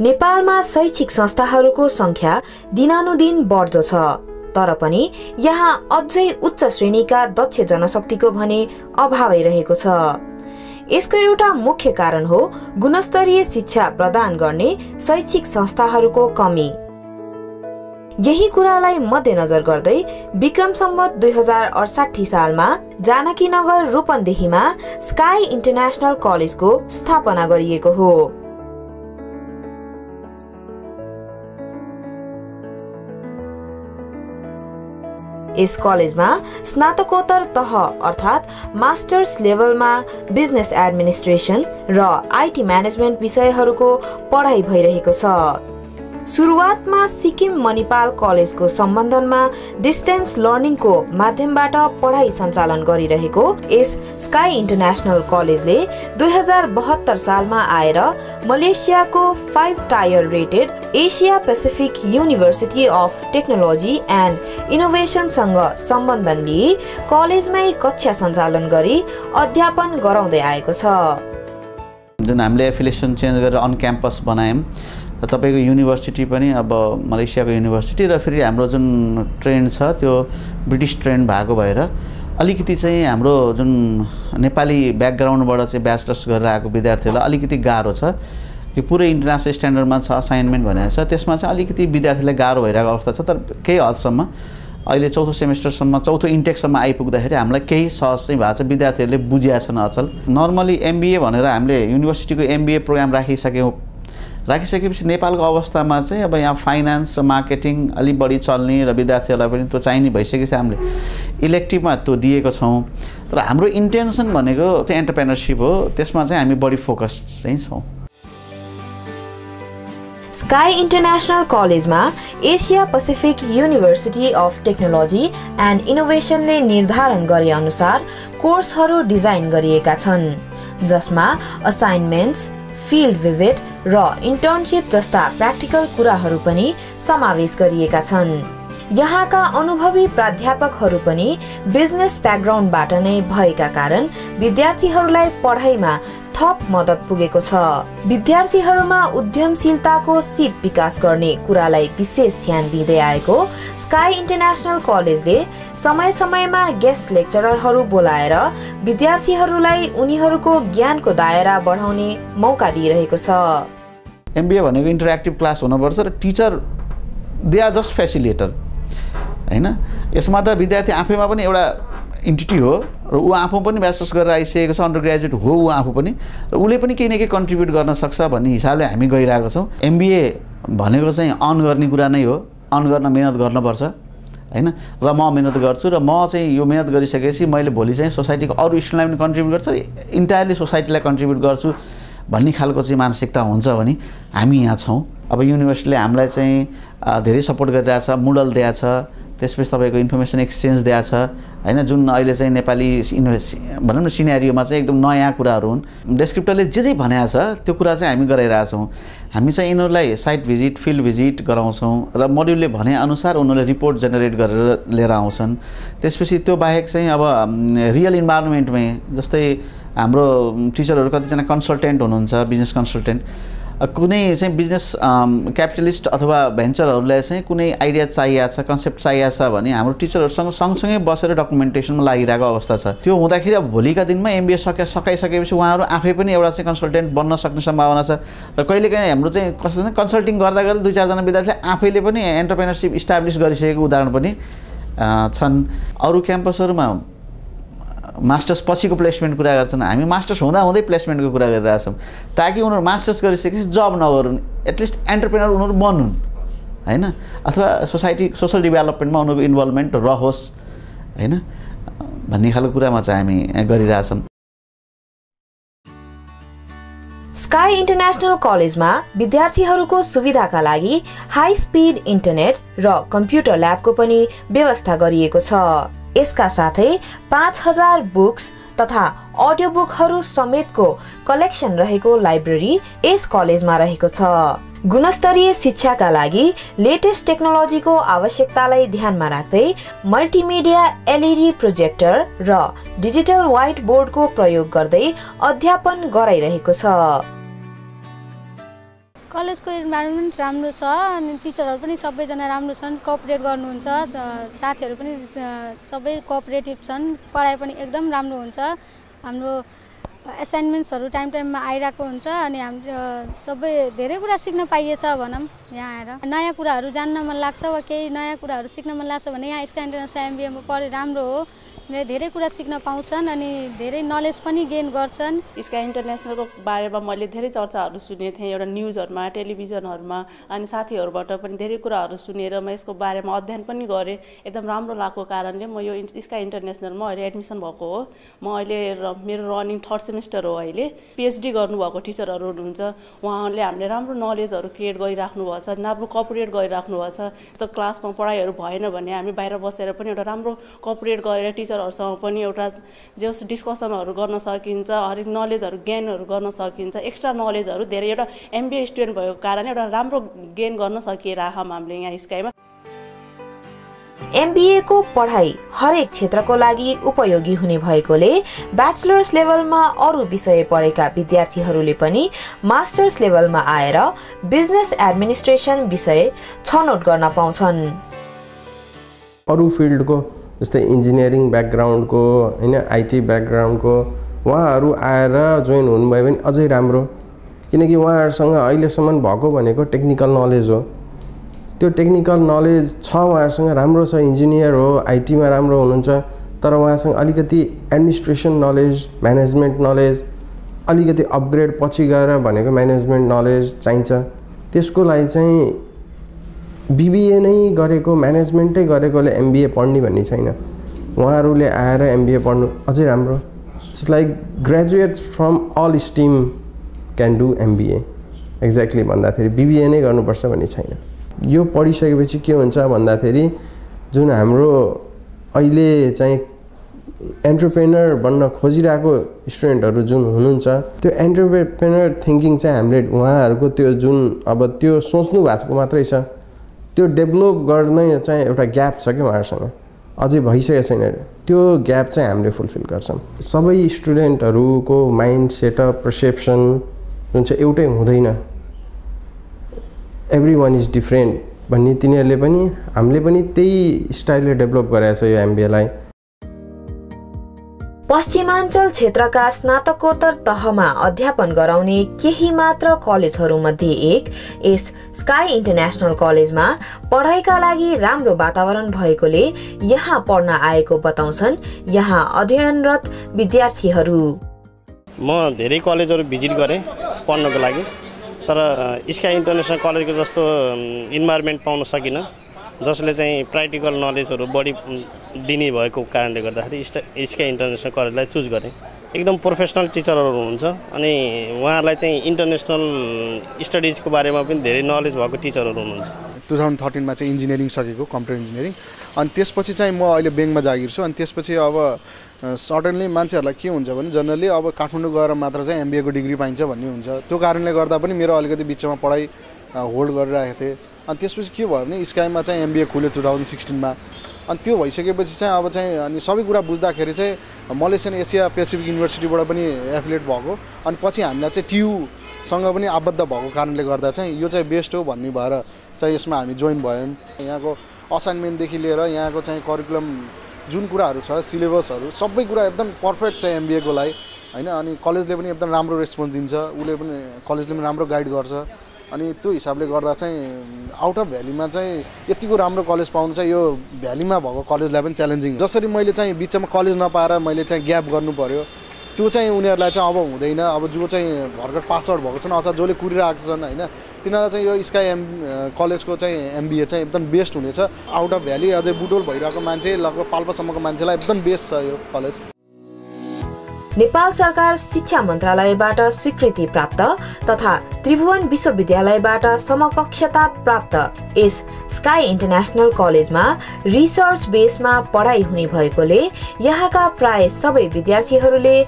नेपालमा शैक्षिक संस्थाहरूको सङ्ख्या दिनानुदिन बढ्दो छ तर पनि यहाँ अझै उच्च श्रेणीका दक्ष जनशक्तिको भने अभावै रहेको छ। यसको एउटा मुख्य कारण हो गुणस्तरीय शिक्षा प्रदान गर्ने शैक्षिक संस्थाहरूको कमी। यही कुरालाई मध्यनजर गर्दै विक्रम सम्मत दुई हजार अडसाठी सालमा जानकीनगर रूपन्देहीमा स्काई इन्टरनेसनल कलेजको स्थापना गरिएको हो। यस कलेजमा स्नातकोत्तर तह अर्थात् मास्टर्स लेभलमा बिजनेस एडमिनिस्ट्रेसन र आइटी म्यानेजमेन्ट विषयहरूको पढाइ भइरहेको छ। सुरुवातमा सिक्किम मणिपाल कलेजको सम्बन्धनमा डिस्टेन्स लर्निङको माध्यमबाट पढाइ सञ्चालन गरिरहेको यस स्काई इन्टरनेसनल कलेजले दुई हजार बहत्तर सालमा आएर मलेसियाको five tier rated Asia Pacific university of technology and इनोभेसनसँग सम्बन्धन लिई कलेजमै कक्षा सञ्चालन गरी अध्यापन गराउँदै आएको छ। जुन हामीले एफिलिएसन चेन्ज गरेर अन क्याम्पस बनायौँ र तपाईँको युनिभर्सिटी पनि अब मलेसियाको युनिभर्सिटी र फेरि हाम्रो जुन ट्रेन्ड छ त्यो ब्रिटिस ट्रेन्ड भएको भएर अलिकति चाहिँ हाम्रो जुन नेपाली ब्याकग्राउन्डबाट चाहिँ ब्याचलर्स गरेर आएको विद्यार्थीहरूलाई अलिकति गाह्रो छ। यो पुरै इन्टरनेसनल स्ट्यान्डर्डमा छ असाइनमेन्ट भनेको छ। त्यसमा चाहिँ अलिकति विद्यार्थीलाई गाह्रो भइरहेको अवस्था छ तर केही हदसम्म अहिले चौथो सेमेस्टरसम्म चौथो इन्टेकसम्म आइपुग्दाखेरि हामीलाई केही सहज चाहिँ भएको छ। विद्यार्थीहरूले बुझिया छन् अचल। नर्मली एमबिए भनेर हामीले युनिभर्सिटीको एमबिए प्रोग्राम राखिसक्यौँ राखिसकेपछि नेपालको अवस्थामा चाहिँ अब यहाँ फाइनेन्स र मार्केटिङ अलिक बढी चल्ने र विद्यार्थीहरूलाई पनि त्यो चाहिने भइसकेपछि हामीले इलेक्टिभमा त्यो दिएको छौँ। तर हाम्रो इन्टेन्सन भनेको चाहिँ एन्टरप्रेनरसिप हो त्यसमा चाहिँ हामी बढी फोकस चाहिँ छौँ। स्काई इन्टरनेसनल कलेजमा Asia Pacific university of technology and इनोभेसनले निर्धारण गरे अनुसार कोर्सहरू डिजाइन गरिएका छन् जसमा असाइनमेन्ट्स फिल्ड भिजिट र इन्टर्नसिप जस्ता प्र्याक्टिकल कुराहरू पनि समावेश गरिएका छन्। यहाँका अनुभवी प्राध्यापकहरू पनि बिजनेस ब्याकग्राउन्डबाट नै भएका कारण विद्यार्थीहरूलाई पढाइमा थप मद्दत पुगेको छ। विद्यार्थीहरूमा उद्यमशीलताको सिप विकास गर्ने कुरालाई विशेष ध्यान दिँदै आएको स्काई इन्टरनेसनल कलेजले समय समयमा गेस्ट लेक्चररहरू बोलाएर विद्यार्थीहरूलाई उनीहरूको ज्ञानको दायरा बढाउने मौका दिइरहेको छ। एमबिए भनेको इन्टरेक्टिभ क्लास हुनुपर्छ र teacher they are just facilitator होइन? यसमा त विद्यार्थी आफैमा पनि एउटा इन्टिटी हो र ऊ आफू पनि ब्याचलर्स गरेर आइसकेको छ अन्डर ग्रेजुएट हो ऊ आफू पनि र उसले पनि केही न केही कन्ट्रिब्युट गर्न सक्छ भन्ने हिसाबले हामी गइरहेको छौँ। एमबिए भनेको चाहिँ अन गर्ने कुरा नै हो। अन गर्न मिहिनेत गर्नुपर्छ होइन? र म मिहिनेत गर्छु र म चाहिँ यो मिहिनेत गरिसकेपछि मैले भोलि चाहिँ सोसाइटीको अरू स्टुडेन्टलाई पनि कन्ट्रिब्युट गर्छु इन्टायरली सोसाइटीलाई कन्ट्रिब्युट गर्छु भन्ने खालको चाहिँ मानसिकता हुन्छ भने हामी यहाँ छौँ। अब युनिभर्सिटीले हामीलाई चाहिँ धेरै सपोर्ट गरिरहेछ मुडल दिएको छ त्यसपछि तपाईँको इन्फर्मेसन एक्सचेन्ज दिएको छ। होइन जुन अहिले चाहिँ नेपाली भनौँ न सिनेरियोमा चाहिँ एकदम नयाँ कुराहरू हुन्। डेस्क्रिप्टरले जे जे भनेको छ त्यो कुरा चाहिँ हामी गराइरहेछौँ हामी चाहिँ यिनीहरूलाई साइट भिजिट फिल्ड भिजिट गराउँछौँ र मोड्युलले भनेअनुसार उनीहरूले रिपोर्ट जेनेरेट गरेर लिएर आउँछन्। त्यसपछि त्यो बाहेक चाहिँ अब रियल इन्भाइरोमेन्टमै जस्तै हाम्रो टिचरहरू कतिजना कन्सल्टेन्ट हुनुहुन्छ बिजनेस कन्सल्टेन्ट कुनै चाहिँ बिजनेस क्यापिटलिस्ट अथवा भेन्चरहरूलाई चाहिँ कुनै आइडिया चाहिएको छ कन्सेप्ट चाहिएको छ भने हाम्रो टिचरहरूसँग सँगसँगै बसेर डकुमेन्टेसनमा लागिरहेको अवस्था छ। त्यो हुँदाखेरि अब भोलिका दिनमा एमबिए सके सकाइसकेपछि उहाँहरू आफै पनि एउटा चाहिँ कन्सल्टेन्ट बन्न सक्ने सम्भावना छ। र कहिलेकाहीँ हाम्रो चाहिँ कस्तो कन्सल्टिङ गर्दा गर्दा दुई चारजना विद्यार्थीले आफैले पनि एन्टरप्रेनरसिप इस्टाब्लिस गरिसकेको उदाहरण पनि छन्। अरू क्याम्पसहरूमा मास्टर्स पछिको प्लेसमेन्ट कुरा गर्छन्। हामी मास्टर्स हुँदा हुँदै प्लेसमेन्टको कुरा गरिरहेछौँ। ताकि उनीहरू मास्टर्स गरिसकेपछि जब नगरून्। एटलिस्ट एन्टरप्रेनर उनीहरू बनुन्। होइन? अथवा सोसाइटी सोसल डेभलपमेन्टमा उनीहरूको इन्भल्भमेन्ट रहोस्। होइन? भन्ने खालको कुरामा चाहिँ हामी गरिरहेछौँ। स्काई इन्टरनेसनल कलेजमा विद्यार्थीहरूको सुविधाका लागि हाई स्पिड इन्टरनेट र कम्प्युटर ल्याबको पनि व्यवस्था गरिएको छ। यसका साथै पाँच हजार बुक्स तथा अडियो बुकहरू समेतको कलेक्सन रहेको लाइब्रेरी यस कलेजमा रहेको छ। गुणस्तरीय शिक्षाका लागि लेटेस्ट टेक्नोलोजीको आवश्यकतालाई ध्यानमा राख्दै मल्टिमिडिया एलइडी प्रोजेक्टर र डिजिटल व्हाइट बोर्डको प्रयोग गर्दै अध्यापन गराइरहेको छ। कलेजको इन्भाइरोमेन्ट राम्रो छ अनि टिचरहरू पनि सबैजना राम्रो छन् कोअपरेट गर्नुहुन्छ साथीहरू पनि सबै कोअपरेटिभ छन् पढाइ पनि एकदम राम्रो हुन्छ। हाम्रो एसाइनमेन्ट्सहरू टाइम टाइममा आइरहेको हुन्छ अनि हाम्रो सबै धेरै कुरा सिक्न पाइएछ भनौँ यहाँ आएर। नयाँ कुराहरू जान्न मन लाग्छ वा केही नयाँ कुराहरू सिक्न मन लाग्छ भने यहाँ इन्टरनेसनल एमबिएमा पढे राम्रो हो। धेरै कुरा सिक्न पाउँछन् अनि धेरै नलेज पनि गेन गर्छन्। स्का इन्टरनेसनलको बारेमा मैले धेरै चर्चाहरू सुनेको थिएँ एउटा न्युजहरूमा टेलिभिजनहरूमा अनि साथीहरूबाट पनि धेरै कुराहरू सुनेर म यसको बारेमा अध्ययन पनि गरेँ। एकदम राम्रो लागेको कारणले म यो स्का इन्टरनेसनलमा अहिले एडमिसन भएको हो। म अहिले मेरो रनिङ थर्ड सेमिस्टर हो अहिले। पिएचडी गर्नुभएको टिचरहरू हुनुहुन्छ। उहाँहरूले हामीले राम्रो नलेजहरू क्रिएट गरिराख्नु भएको छ राम्रो कपरेट गरिराख्नु भएको छ। जस्तो क्लासमा पढाइहरू भएन भने हामी बाहिर बसेर पनि एउटा राम्रो कपरेट गरेर टिचर टिचरहरूसँग पनि एउटा जे डिस्कसनहरू गर्न सकिन्छ हरेक नलेजहरू गेनहरू गर्न सकिन्छ एक्स्ट्रा नलेजहरू धेरै एउटा एमबिए स्टुडेन्ट भएको कारण एउटा राम्रो गेन गर्न सकिरहेछौँ हामीले यहाँ स्काइमा एमबिएको पढाइ हरेक क्षेत्रको लागि उपयोगी हुने भएकोले ब्याचलर्स लेभलमा अरू विषय पढेका विद्यार्थीहरूले पनि मास्टर्स लेभलमा आएर बिजनेस एडमिनिस्ट्रेसन विषय छनौट गर्न पाउँछन्। अरू फिल्डको जस्तै इन्जिनियरिङ ब्याकग्राउन्डको होइन आइटी ब्याकग्राउन्डको उहाँहरू आएर जोइन हुनुभयो भने अझै राम्रो। किनकि उहाँहरूसँग अहिलेसम्म भएको भनेको टेक्निकल नलेज हो। त्यो टेक्निकल नलेज छ उहाँहरूसँग राम्रो छ इन्जिनियर हो आइटीमा राम्रो हुनुहुन्छ तर उहाँसँग अलिकति एडमिनिस्ट्रेसन नलेज म्यानेजमेन्ट नलेज अलिकति अपग्रेड पछि गएर भनेको म्यानेजमेन्ट नलेज चाहिन्छ। त्यसको लागि चाहिँ बिबिए नै गरेको म्यानेजमेन्टै गरेकोले एमबिए पढ्ने भन्ने छैन। उहाँहरूले आएर एमबिए पढ्नु अझै राम्रो। It's like graduate from all stem can do MBA exactly भन्दाखेरि बिबिए नै गर्नुपर्छ भन्ने छैन। यो पढिसकेपछि के हुन्छ भन्दाखेरि जुन हाम्रो अहिले चाहिँ एन्टरप्रेनर बन्न खोजिरहेको स्टुडेन्टहरू जुन हुनुहुन्छ त्यो एन्टरप्रेनर थिङ्किङ चाहिँ हामीले उहाँहरूको त्यो जुन अब त्यो सोच्नु भएको मात्रै छ। त्यो डेभलप गर्ने चाहिँ एउटा ग्याप छ कि उहाँहरूसँग। अझै भइसकेको छैन त्यो ग्याप चाहिँ हामीले फुलफिल गर्छौँ। सबै स्टुडेन्टहरूको माइन्ड सेटअप पर्सेप्सन जुन चाहिँ एउटै हुँदैन। एभ्री वान इज डिफ्रेन्ट भन्ने तिनीहरूले पनि हामीले पनि त्यही स्टाइलले डेभलप गरेको छ यो एमबिएलाई पश्चिमाञ्चल क्षेत्रका स्नातकोत्तर तहमा अध्यापन गराउने केही मात्र कलेजहरूमध्ये एक यस स्काई इन्टरनेसनल कलेजमा पढाइका लागि राम्रो वातावरण भएकोले यहाँ पढ्न आएको बताउँछन् यहाँ अध्ययनरत विद्यार्थीहरू। म धेरै कलेजहरू भिजिट गरेँ पढ्नको लागि तर स्काई इन्टरनेसनल कलेजको जस्तो इन्भाइरोमेन्ट पाउन सकिनँ जसले चाहिँ प्र्याक्टिकल नलेजहरू बढी दिने भएको कारणले गर्दाखेरि स्टा स्का इन्टरनेसनल कलेजलाई चुज गरेँ। एकदम प्रोफेसनल टिचरहरू हुनुहुन्छ अनि उहाँहरूलाई चाहिँ इन्टरनेसनल स्टडिजको बारेमा पनि धेरै नलेज भएको टिचरहरू हुनुहुन्छ। टु थाउजन्ड थर्टिनमा चाहिँ इन्जिनियरिङ सकेको कम्प्युटर इन्जिनियरिङ अनि त्यसपछि चाहिँ म अहिले ब्याङ्कमा जागिर छु। अनि त्यसपछि अब सडनली मान्छेहरूलाई के हुन्छ भने जनरली अब काठमाडौँ गएर मात्र चाहिँ एमबिएको डिग्री पाइन्छ भन्ने हुन्छ। त्यो कारणले गर्दा पनि मेरो अलिकति बिचमा पढाइ होल्ड गरिरहेको थिएँ। अनि त्यसपछि के भयो भने स्काईमा चाहिँ एमबिए खुल्यो टु थाउजन्ड सिक्सटिनमा अनि त्यो भइसकेपछि चाहिँ अब चाहिँ अनि सबै कुरा बुझ्दाखेरि चाहिँ मलेसियन एसिया पेसिफिक युनिभर्सिटीबाट पनि एफिलेट भएको। अनि पछि हामीलाई चाहिँ टियुसँग पनि आबद्ध भएको कारणले गर्दा चाहिँ यो चाहिँ बेस्ट हो भन्ने भएर चाहिँ यसमा हामी जोइन भयौँ। यहाँको असाइनमेन्टदेखि लिएर यहाँको चाहिँ करिकुलम जुन कुराहरू छ सिलेबसहरू सबै कुरा एकदम पर्फेक्ट छ एमबिएको लागि होइन? अनि कलेजले पनि एकदम राम्रो रेस्पोन्स दिन्छ। उसले पनि कलेजले पनि राम्रो गाइड गर्छ। अनि त्यो हिसाबले गर्दा चाहिँ आउट अफ भ्यालीमा चाहिँ यतिको राम्रो कलेज पाउनु चाहिँ यो भ्यालीमा भएको कलेजलाई पनि च्यालेन्जिङ जसरी मैले चाहिँ बिचमा कलेज नपाएर मैले चाहिँ ग्याप गर्नु पऱ्यो त्यो चाहिँ उनीहरूलाई चाहिँ अब हुँदैन। अब जो चाहिँ भर्खर पास आउट भएको छन् अथवा जसले कुरिरहेको छन् होइन तिनीहरूलाई चाहिँ यो स्काई एम कलेजको चाहिँ एमबिए चाहिँ एकदम बेस्ट हुनेछ। आउट अफ भ्याली अझै बुटोल भइरहेको मान्छे लगभग पाल्पासम्मको मान्छेलाई एकदम बेस्ट छ यो कलेज नेपाल सरकार शिक्षा मन्त्रालयबाट स्वीकृति प्राप्त तथा त्रिभुवन विश्वविद्यालयबाट समकक्षता प्राप्त। यस स्काई इन्टरनेसनल कलेजमा रिसर्च बेसमा पढाइ हुने भएकोले यहाँका प्राय सबै विद्यार्थीहरूले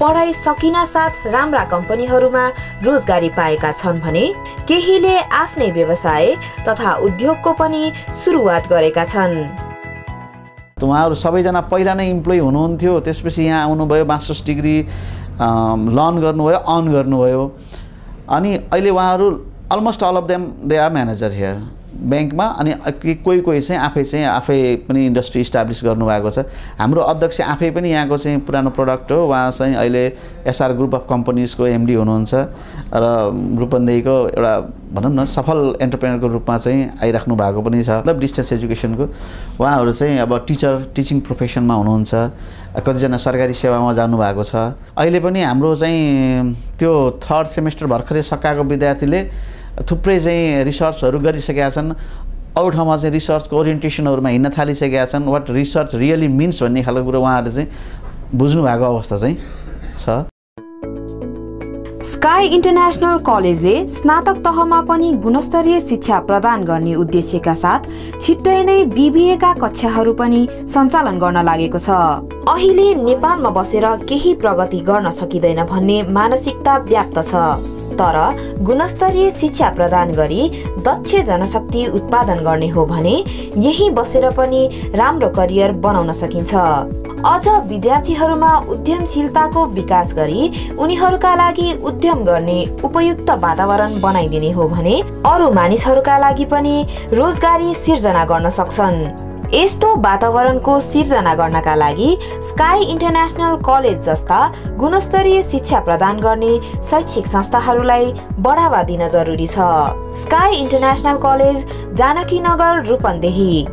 पढाइ सकिन साथ राम्रा कम्पनीहरूमा रोजगारी पाएका छन् भने केहीले आफ्नै व्यवसाय तथा उद्योगको पनि सुरुवात गरेका छन्। उहाँहरू सबैजना पहिला नै इम्प्लोइ हुनुहुन्थ्यो त्यसपछि यहाँ आउनुभयो मास्टर्स डिग्री लर्न गर्नुभयो अन गर्नुभयो। अनि अहिले उहाँहरू almost all of them they are manager here ब्याङ्कमा अनि कोही कोही चाहिँ आफै चाहिँ आफै पनि इन्डस्ट्री इस्टाब्लिस गर्नुभएको छ। हाम्रो अध्यक्ष आफै पनि यहाँको चाहिँ पुरानो प्रडक्ट हो। उहाँ चाहिँ अहिले एसआर ग्रुप अफ कम्पनीजको एमडी हुनुहुन्छ। र रूपन्देहीको एउटा भनौँ न सफल एन्टरप्रेनरको रूपमा चाहिँ आइराख्नु भएको पनि छ। मतलब डिस्टेन्स एजुकेसनको उहाँहरू चाहिँ अब टिचर टिचिङ प्रोफेसनमा हुनुहुन्छ। कतिजना सरकारी सेवामा जानुभएको छ। अहिले पनि हाम्रो चाहिँ त्यो थर्ड सेमेस्टर भर्खरै सकाएको विद्यार्थीले थुप्रै चाहिँ रिसर्चहरू गरिसकेका छन्। अरू ठाउँमा चाहिँ रिसर्चको ओरिएन्टेसनहरूमा हिँड्न थालिसकेका छन्। वाट रिसर्च रियली मिन्स भन्ने खालको कुरो उहाँहरूले चाहिँ बुझ्नु भएको अवस्था चाहिँ छ। स्काई इन्टरनेसनल कलेजले स्नातक तहमा पनि गुणस्तरीय शिक्षा प्रदान गर्ने उद्देश्यका साथ छिट्टै नै बिबिएका कक्षाहरू पनि सञ्चालन गर्न लागेको छ। अहिले नेपालमा बसेर केही प्रगति गर्न सकिँदैन भन्ने मानसिकता व्याप्त छ। तर गुणस्तरीय शिक्षा प्रदान गरी दक्ष जनशक्ति उत्पादन गर्ने हो भने यही बसेर पनि राम्रो करियर बनाउन सकिन्छ। अझ विद्यार्थीहरूमा उद्यमशीलताको विकास गरी उनीहरूका लागि उद्यम गर्ने उपयुक्त वातावरण बनाइदिने हो भने अरू मानिसहरूका लागि पनि रोजगारी सिर्जना गर्न सक्छन्। यस्तो वातावरणको सिर्जना गर्नका लागि स्काई इन्टरनेसनल कलेज जस्ता गुणस्तरीय शिक्षा प्रदान गर्ने शैक्षिक संस्थाहरूलाई बढावा दिन जरुरी छ। स्काई इन्टरनेसनल कलेज जानकी नगर रूपन्देही।